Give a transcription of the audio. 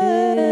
Hey.